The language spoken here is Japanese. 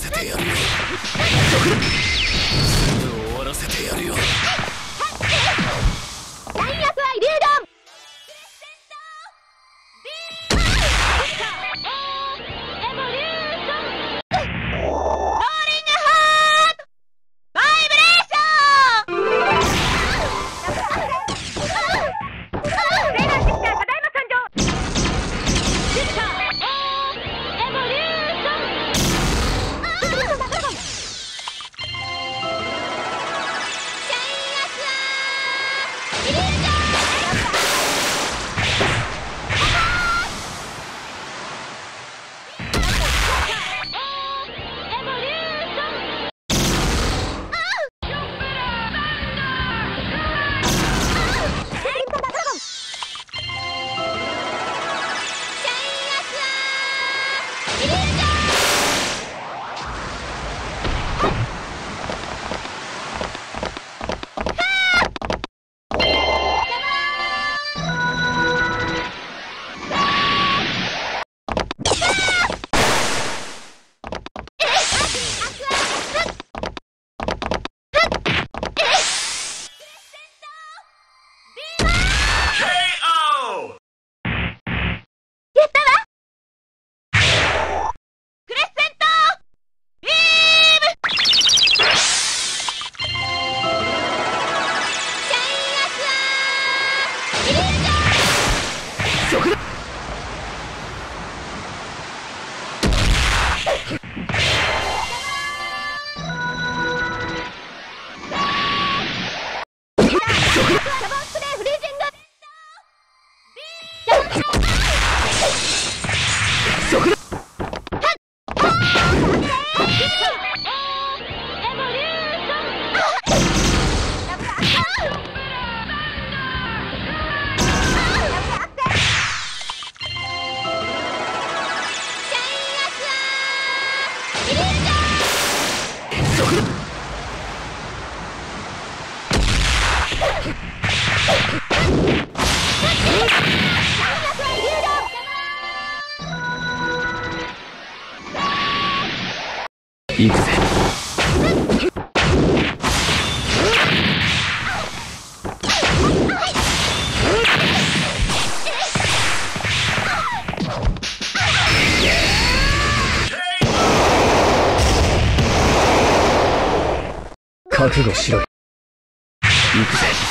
せてやるよすぐ終わらせてやるよ。It is! 行くぜ。覚悟しろ。行くぜ。